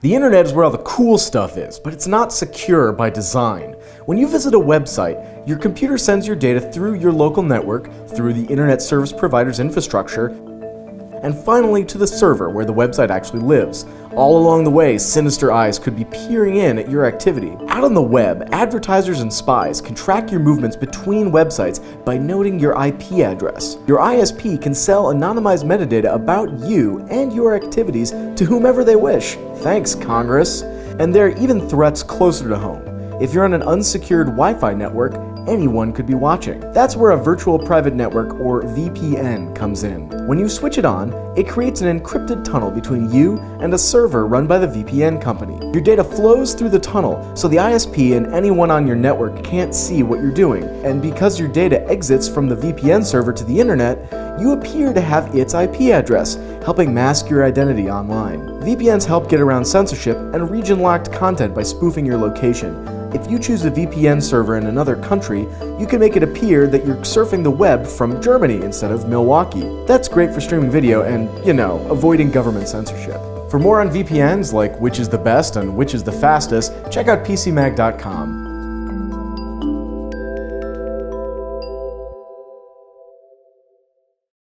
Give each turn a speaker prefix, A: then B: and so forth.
A: The internet is where all the cool stuff is, but it's not secure by design. When you visit a website, your computer sends your data through your local network, through the internet service provider's infrastructure, and finally to the server where the website actually lives. All along the way, sinister eyes could be peering in at your activity. Out on the web, advertisers and spies can track your movements between websites by noting your IP address. Your ISP can sell anonymized metadata about you and your activities to whomever they wish. Thanks, Congress. And there are even threats closer to home. If you're on an unsecured Wi Fi network, anyone could be watching. That's where a virtual private network, or VPN, comes in. When you switch it on, it creates an encrypted tunnel between you and a server run by the VPN company. Your data flows through the tunnel, so the ISP and anyone on your network can't see what you're doing. And because your data exits from the VPN server to the internet, you appear to have its IP address, helping mask your identity online. VPNs help get around censorship and region locked content by spoofing your location. If you choose a VPN server in another country, you can make it appear that you're surfing the web from Germany instead of Milwaukee. That's great for streaming video and, you know, avoiding government censorship. For more on VPNs, like which is the best and which is the fastest, check out PCMag.com.